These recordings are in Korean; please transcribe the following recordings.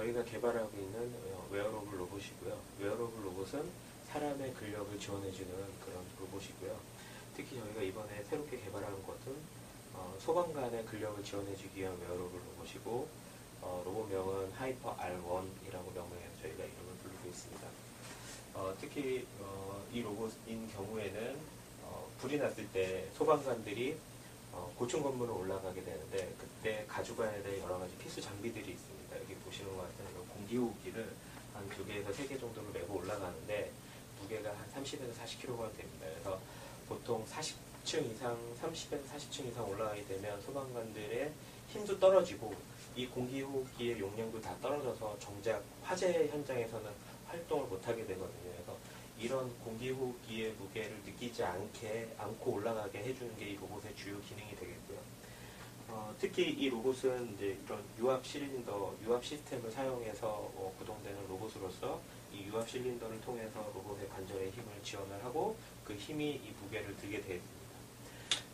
저희가 개발하고 있는 어, 웨어러블 로봇이고요. 웨어러블 로봇은 사람의 근력을 지원해주는 그런 로봇이고요. 특히 저희가 이번에 새롭게 개발한 것은 어, 소방관의 근력을 지원해주기 위한 웨어러블 로봇이고 어, 로봇명은 HYPER R1이라고 명명해서 저희가 이름을 부르고 있습니다. 어, 특히 어, 이 로봇인 경우에는 어, 불이 났을 때 소방관들이 어, 고층 건물을 올라가게 되는데 그때 가져가야 될 여러 가지 필수 장비들이 있습니다. 보시는 것 같은 이런 공기 호흡기를 한 두 개에서 세 개 정도로 메고 올라가는데 무게가 한 30에서 40kg가 됩니다. 그래서 보통 40층 이상, 30에서 40층 이상 올라가게 되면 소방관들의 힘도 떨어지고 이 공기 호흡기의 용량도 다 떨어져서 정작 화재 현장에서는 활동을 못하게 되거든요. 그래서 이런 공기 호흡기의 무게를 느끼지 않게 않고 올라가게 해주는 게 이 로봇의 주요 기능이 되겠고요. 어, 특히 이 로봇은 이제 이런 유압 실린더, 유압 시스템을 사용해서 어, 구동되는 로봇으로서 이 유압 실린더를 통해서 로봇의 관절에 힘을 지원을 하고 그 힘이 이 무게를 들게 되어 있습니다.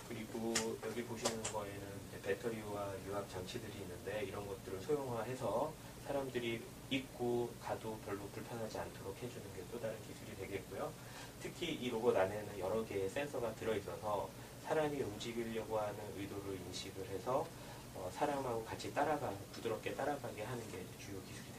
그리고 여기 보시는 거에는 배터리와 유압 장치들이 있는데 이런 것들을 소형화해서 사람들이 입고 가도 별로 불편하지 않도록 해주는 게 또 다른 기술이 되겠고요. 특히 이 로봇 안에는 여러 개의 센서가 들어있어서 사람이 움직이려고 하는 의도를 인식을 해서 어, 사람하고 같이 따라가 부드럽게 따라가게 하는 게 주요 기술이 되겠습니다.